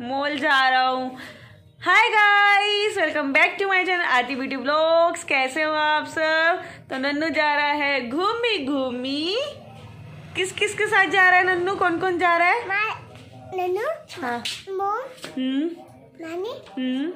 Mall जा रहा हूँ। Hi guys welcome back to my channel Aarti beauty blogs कैसे हो आप सब? तो नन्नू जा रहा है। घूमी घूमी। किस किस के साथ जा रहा है नन्नू? कौन कौन जा रहा है? नन्नू? हाँ। मोम हम्म। नानी? हम्म।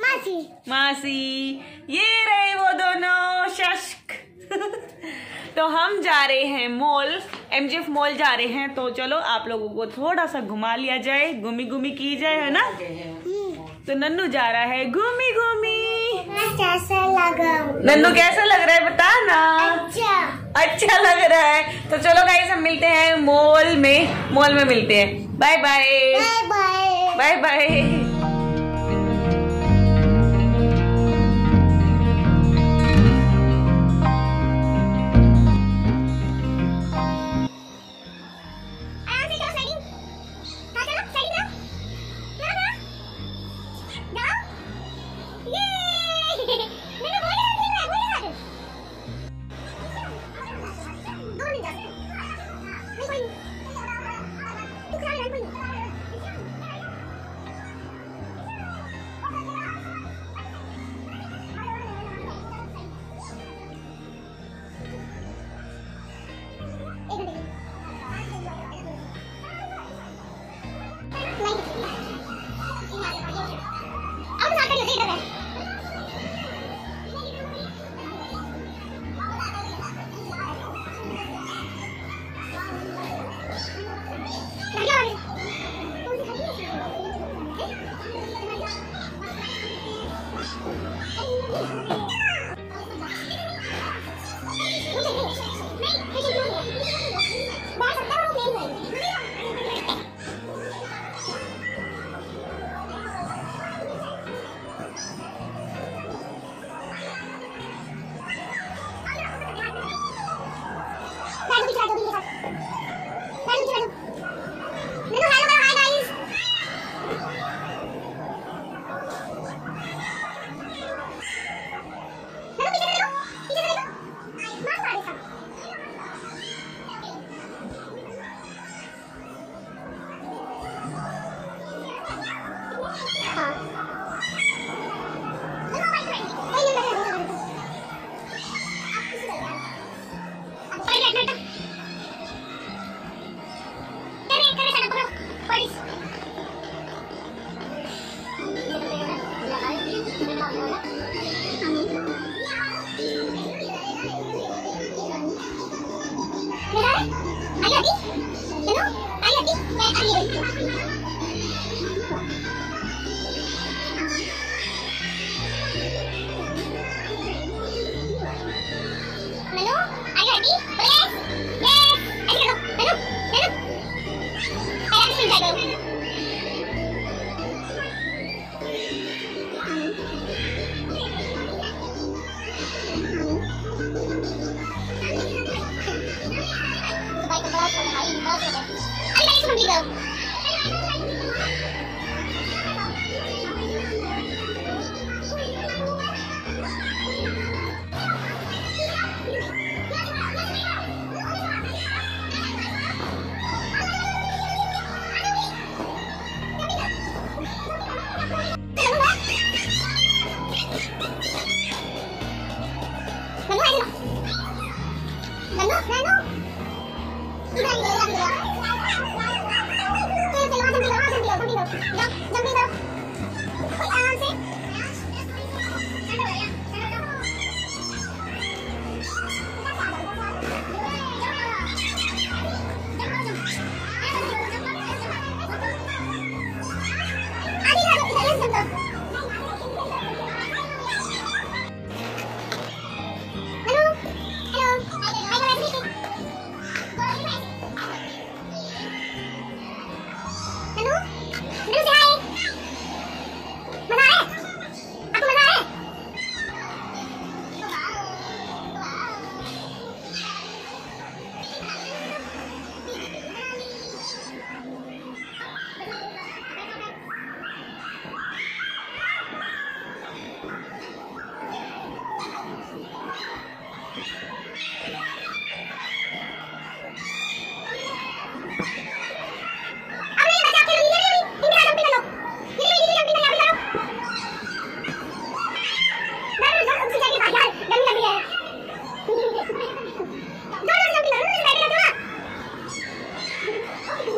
मासी? मासी। ये रहे वो दोनों शश्क। तो हम जा रहे हैं मॉल। एमजीएफ मॉल जा रहे हैं तो चलो आप लोगों को थोड़ा सा घुमा लिया जाए घूमी घूमी की जाए है ना? तो नन्नू जा रहा है घूमी घूमी कैसा लगा नन्नू कैसा लग रहा है बता ना। अच्छा। अच्छा लग रहा है। तो चलो गाइस हम मिलते हैं मॉल में मॉल में मिलते हैं। Bye bye bye bye bye bye Hello.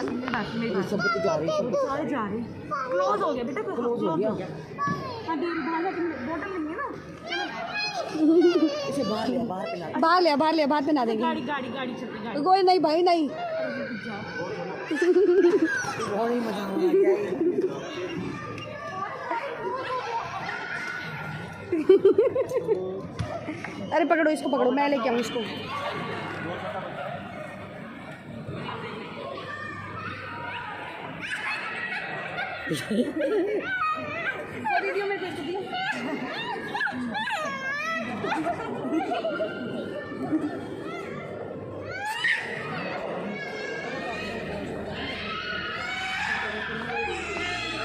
सब जा रही है सारे जा रहे हैं क्लोज हो गया बेटा क्लोज हो गया हाँ बाहर जाके बोतल लेंगे ना इसे बाहर ले बाहर पिला बाहर ले बाहर ले बाहर पे ना देंगे। गाड़ी गाड़ी गाड़ी चलती गाड़ी। कोई नहीं भाई नहीं। बहुत ही मज़ा आ रहा अरे पकड़ो इसको पकड़ो मैं लेके आऊँ इसको।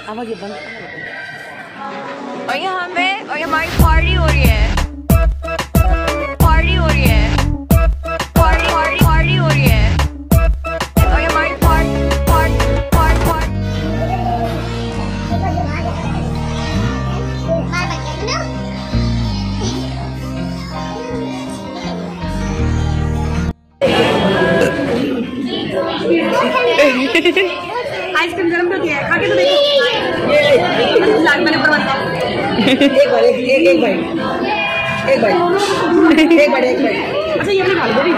आवाज़ ये बंद और यहाँ पे और हमारी पार्टी हो रही है। आइसक्रीम गरम कर दिया है। खा के तो देखो। लाग मैंने बनवा एक बार एक एक एक बाइट एक बाइट एक बार एक बाइट अच्छा ये अपने खा लो बेबी